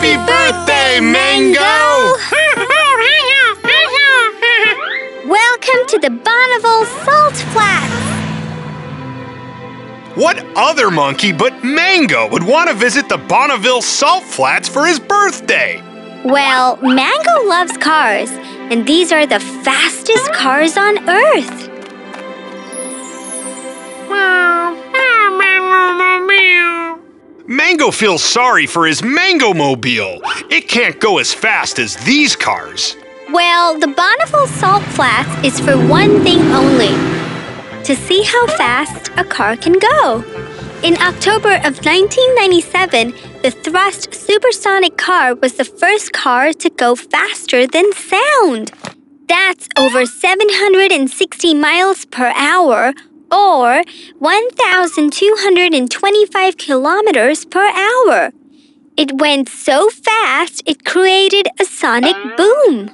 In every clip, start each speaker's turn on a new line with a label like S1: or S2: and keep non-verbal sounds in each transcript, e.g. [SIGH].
S1: birthday, Mango! [LAUGHS]
S2: Welcome to the Bonneville Salt Flats.
S1: What other monkey but Mango would want to visit the Bonneville Salt Flats for his birthday?
S2: Well, Mango loves cars, and these are the fastest cars on Earth.
S1: Mango feels sorry for his Mango Mobile. It can't go as fast as these cars.
S2: Well, the Bonneville Salt Flats is for one thing only to see how fast a car can go. In October of 1997, the Thrust supersonic car was the first car to go faster than sound. That's over 760 miles per hour or 1,225 kilometers per hour. It went so fast it created a sonic boom.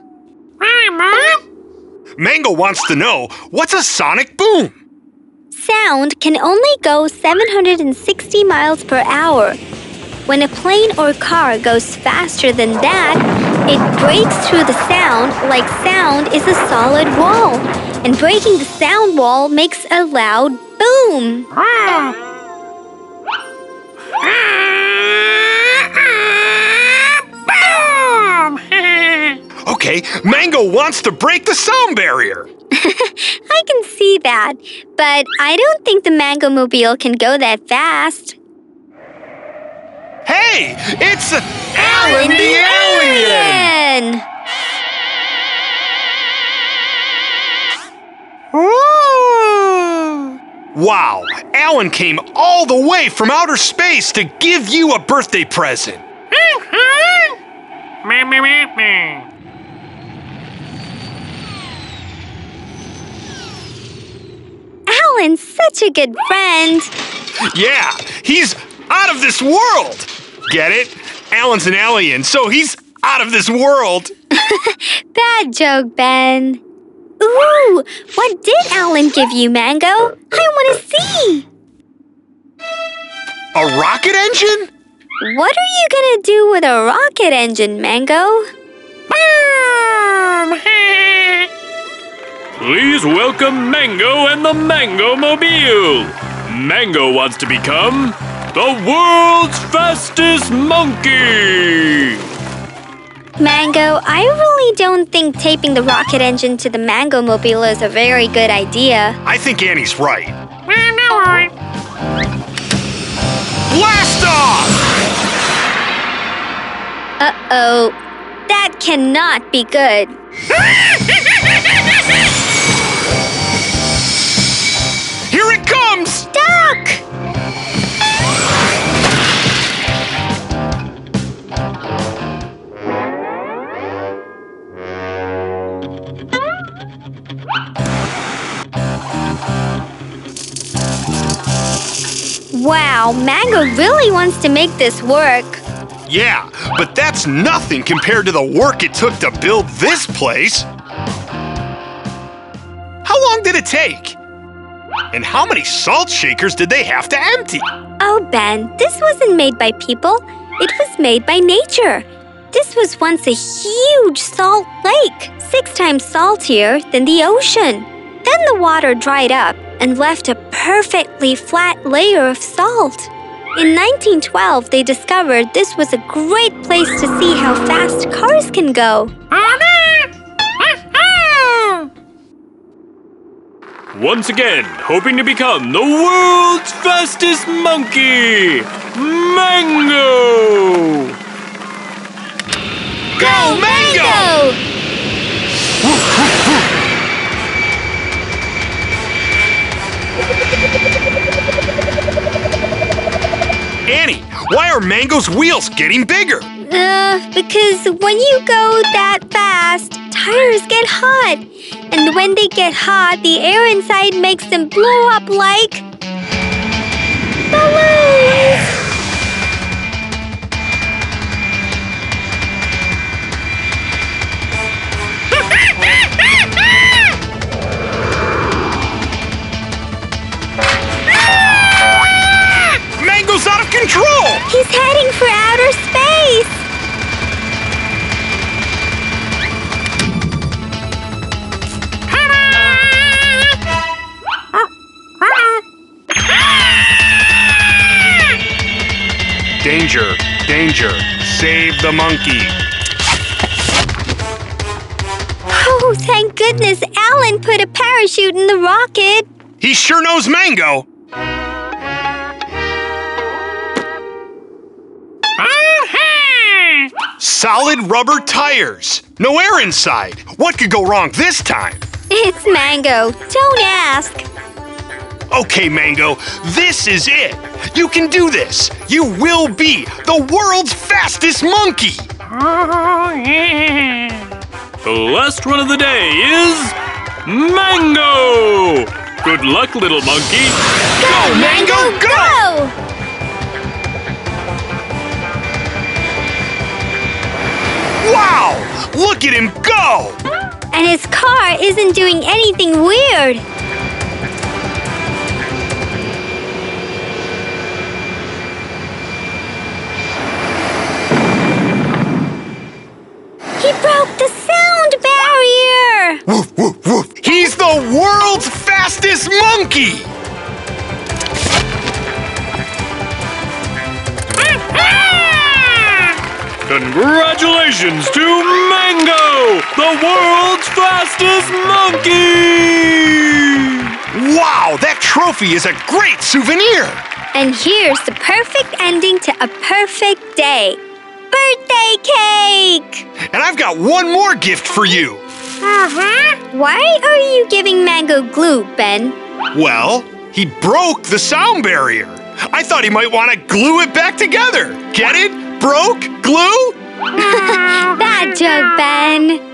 S1: Mango wants to know what's a sonic boom?
S2: Sound can only go 760 miles per hour. When a plane or car goes faster than that, it breaks through the sound like sound is a solid wall. And breaking the sound wall makes a loud boom. [LAUGHS]
S1: Okay, Mango wants to break the sound barrier. [LAUGHS]
S2: I can see that, but I don't think the Mango Mobile can go that fast.
S1: Hey, it's Alan the Alien!
S2: Alien!
S1: Wow, Alan came all the way from outer space to give you a birthday present. [LAUGHS]
S2: Alan's such a good friend.
S1: Yeah, he's out of this world. Get it? Alan's an alien, so he's out of this world. [LAUGHS]
S2: Bad joke, Ben. Ooh, what did Alan give you, Mango? I want to see.
S1: A rocket engine?
S2: What are you gonna do with a rocket engine, Mango? Boom! [LAUGHS]
S3: Please welcome Mango and the Mango Mobile. Mango wants to become the world's fastest monkey.
S2: Mango, I really don't think taping the rocket engine to the Mango Mobile is a very good idea.
S1: I think Annie's right. Blast off!
S2: Uh oh. That cannot be good. [LAUGHS] Wow, Mango really wants to make this work.
S1: Yeah, but that's nothing compared to the work it took to build this place. How long did it take? And how many salt shakers did they have to empty?
S2: Oh, Ben, this wasn't made by people. It was made by nature. This was once a huge salt lake, six times saltier than the ocean. Then the water dried up and left a perfectly flat layer of salt. In 1912, they discovered this was a great place to see how fast cars can go. [LAUGHS]
S3: Once again, hoping to become the world's fastest monkey, Mango.
S1: Go, Mango! Why are Mango's wheels getting bigger?
S2: Uh, because when you go that fast, tires get hot. And when they get hot, the air inside makes them blow up like. balloons. She's heading for outer space! Danger! Danger!
S1: Save the monkey!
S2: Oh, thank goodness Alan put a parachute in the rocket!
S1: He sure knows mango! Solid rubber tires. No air inside. What could go wrong this time?
S2: It's Mango. Don't ask.
S1: Okay, Mango, this is it. You can do this. You will be the world's fastest monkey.
S3: The last one of the day is Mango! Good luck, little monkey.
S1: Go, Mango, go! Wow! Look at him go!
S2: And his car isn't doing anything weird. He broke the sound barrier!
S1: Woof, woof, woof. He's the world's fastest monkey!
S3: Congratulations to Mango, the world's fastest monkey!
S1: Wow, that trophy is a great souvenir!
S2: And here's the perfect ending to a perfect day. Birthday cake!
S1: And I've got one more gift for you. Uh Huh?
S2: Why are you giving Mango glue, Ben?
S1: Well, he broke the sound barrier. I thought he might want to glue it back together. Get it? Broke? Glue? [LAUGHS]
S2: Bad joke, Ben.